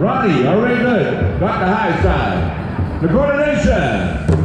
Ronnie, already good. Got the high side. The coordination.